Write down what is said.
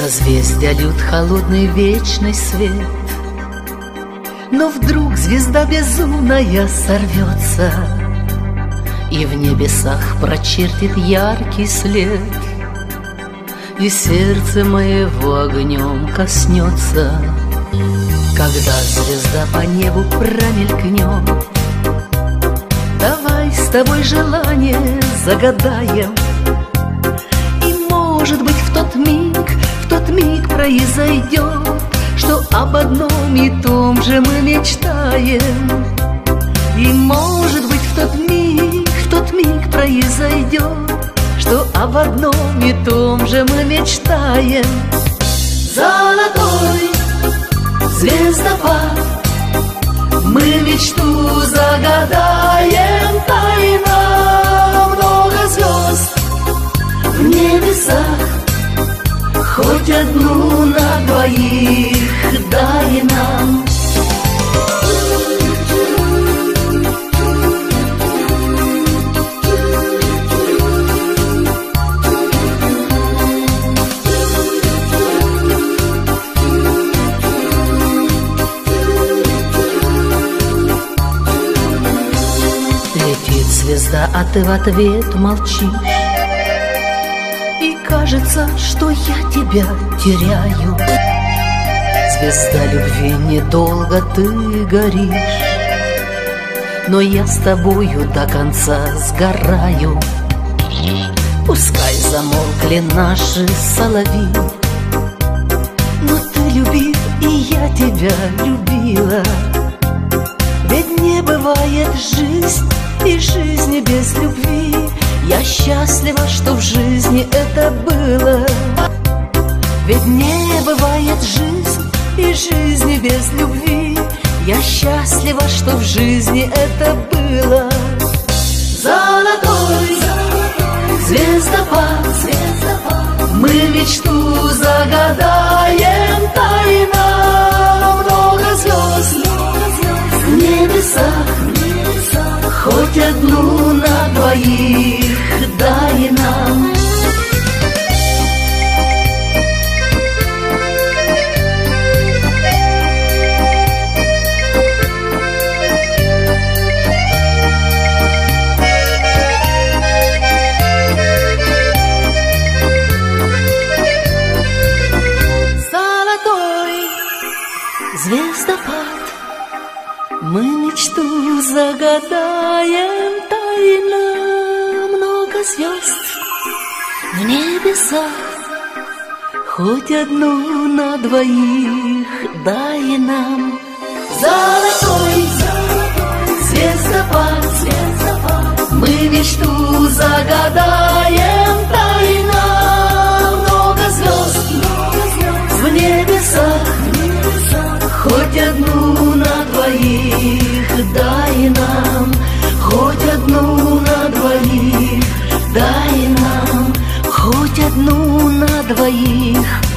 Созвездия лют холодный вечный свет Но вдруг звезда безумная сорвется И в небесах прочертит яркий след. И сердце моего огнем коснется Когда звезда по небу промелькнет. Давай с тобой желание загадаем. И может быть в тот миг тот миг произойдет, Что об одном и том же мы мечтаем. И может произойдет, Что об одном и том же мы мечтаем. Золотой звездопад Мы мечту загадаем. Тайна Много звезд в небесах. Хоть одну на двоих дай нам звезда, а ты в ответ молчишь. Кажется, что я тебя теряю. Звезда любви недолго ты горишь. Но я с тобою до конца сгораю. Пускай замолкли наши соловьи. Но ты любил, и я тебя любила. Ведь не бывает жизнь и жизни без любви. Я счастлива, что в жизни это было. Ведь не бывает жизнь и жизни без любви. Я счастлива, что в жизни это было. Золотой звездопад, звездопад Мы мечту загадаем Хоть одну на двоих дай нам. Звездопад Мы мечту загадаем тайно. Много звезд в небесах. Хоть одну на двоих дай нам. Золотой звездопад, звездопад Мы мечту загадаем своих дай нам хоть одну на двоих, дай нам хоть одну на двоих.